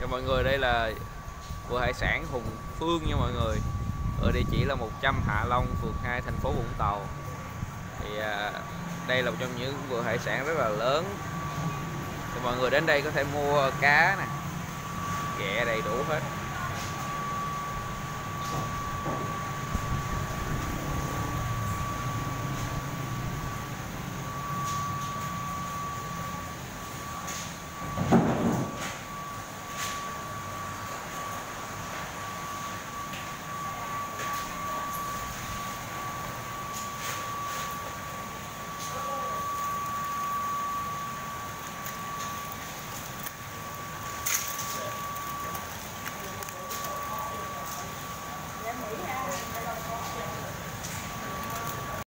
cho mọi người đây là vừa hải sản Hùng Phương nha mọi người. Ở địa chỉ là 100 Hạ Long phường 2 thành phố Vũng Tàu. Thì à, đây là một trong những vựa hải sản rất là lớn. Thì mọi người đến đây có thể mua cá nè ghẹ đầy đủ hết.